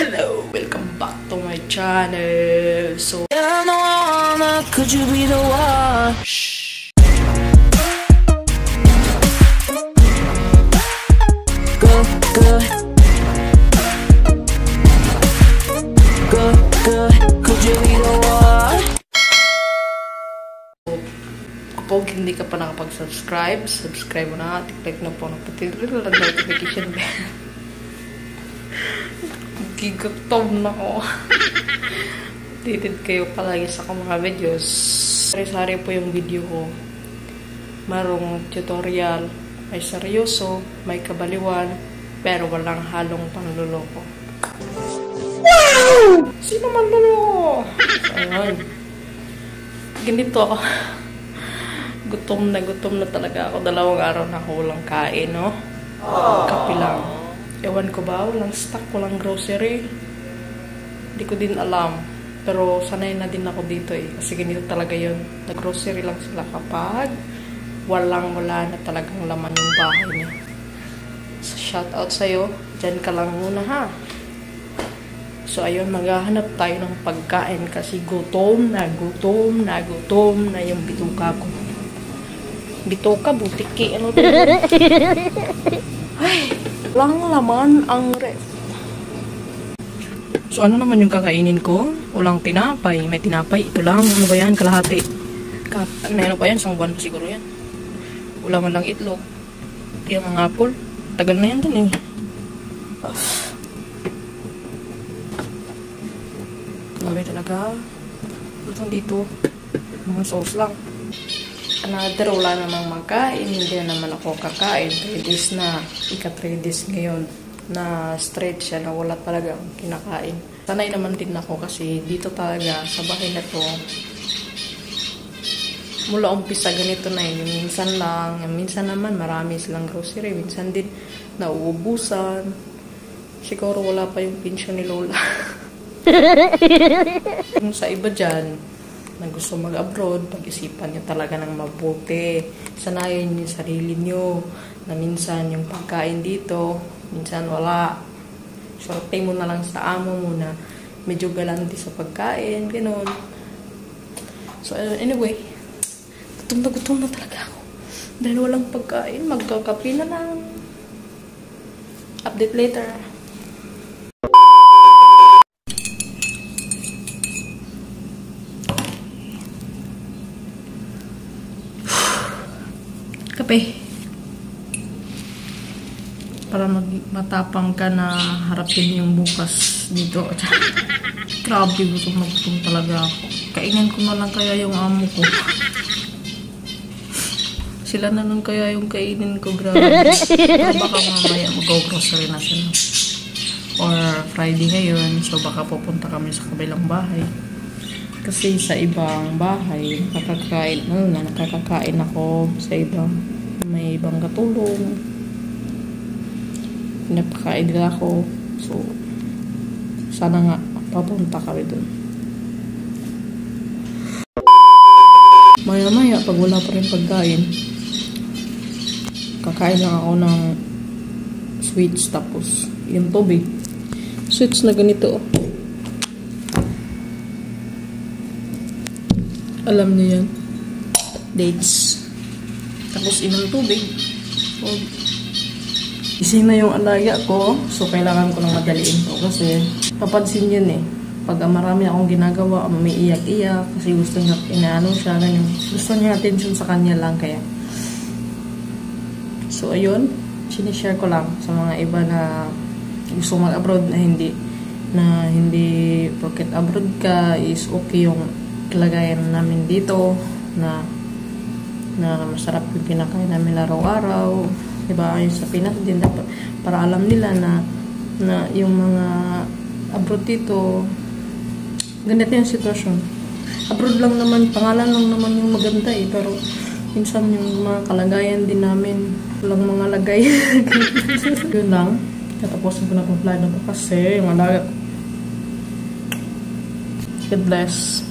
Hello! Welcome back to my channel. So, one, could you be the one? shh. Good, good. Good, good. Could you be the one? Kapag hindi ka pa nakapag-subscribe, subscribe mo na click na po patitilo ng notification bell. Gigutom na ko. Updated kayo palagi sa akong mga videos. Sari-sari po yung video ko. Marong tutorial, may seryoso, may kabaliwan, pero walang halong panluloko. Wow! Sino man luloko? So, ayun. Ganito. Gutom na gutom na talaga ako. Dalawang araw na ako walang kain, no? Kapi lang. Ewan ko ba, walang stock, walang grocery. Hindi ko din alam. Pero sanay na din ako dito eh. Kasi ganito talaga yun. Nag-grocery lang sila kapag walang wala na talagang laman yung bahay niya. So, shout out sa'yo. Diyan ka lang muna ha. So, ayun, maghahanap tayo ng pagkain kasi gutom na, gutom na, gutom na yung bituka ko. Bituka, butiki, ano din. Ay, walang laman ang ref. So, ano naman yung kakainin ko? Walang tinapay. May tinapay. Ito lang. Ano ba yan? Kalahati. Ka ano pa yan? Isang buwan pa siguro yan. Wala man lang itlog. Yung mga apple. Tagal na yan dun eh. Ah. Grabe talaga. Ito dito. Mga sauce lang. Another, wala namang magkain. Hindi na naman ako kakain. 3 days na. Ika 3 days ngayon. Na straight siya na wala talaga akong kinakain. Sanay naman din ako kasi dito talaga sa bahay na to. Mula umpisa ganito na yun. Minsan lang. Minsan naman marami silang grocery. Minsan din nauubusan. Siguro wala pa yung pensyon ni Lola. Sa iba dyan, na gusto mag-abroad, pag-isipan nyo talaga ng mabuti. Sanayin yung sarili nyo na minsan yung pagkain dito, minsan wala. Sorte mo na lang sa amo mo na medyo galante sa pagkain, ganun. So, anyway, gutom na gutom na talaga ako. Dahil walang pagkain, magkakape na lang. Update later. Kape. Para mag matapang ka na harapin yung bukas dito. Grabe, gutom na gutom talaga ako. Kainin ko na lang kaya yung amo ko. Sila na lang kaya yung kainin ko, grabe. Pero baka mamaya mag-grocery na sila. Or Friday ngayon, so baka pupunta kami sa kabilang bahay. Kasi sa ibang bahay, nakakakain, ano na, nakakakain ako sa ibang, may ibang katulong. Pinapakain nila ako. So, sana nga, papunta kami dun. Maya-maya, pag wala pa rin pagkain, kakain lang ako ng sweets tapos yung tubig. Sweets na ganito. oh. Alam niyo yan. Dates. Tapos inom tubig. So, gising na yung alaga ko. So, kailangan ko nang madaliin to. Kasi, papansin yun eh. Pag marami akong ginagawa, may iyak-iyak. Kasi gusto niya, inaano siya, ganyan. Gusto niya attention sa kanya lang. Kaya, so, ayun. Sinishare ko lang sa mga iba na gusto mag-abroad na hindi na hindi porket abroad ka is okay yung kalagayan namin dito na na masarap yung kinakain namin araw-araw. Diba? Yung sa Pinas din dapat para alam nila na na yung mga abroad dito ganito yung sitwasyon. Abroad lang naman, pangalan lang naman yung maganda eh, pero minsan yung mga kalagayan din namin, walang mga lagay. Yun lang. Tatapusin ko na itong vlog na to kasi yung alaga God bless.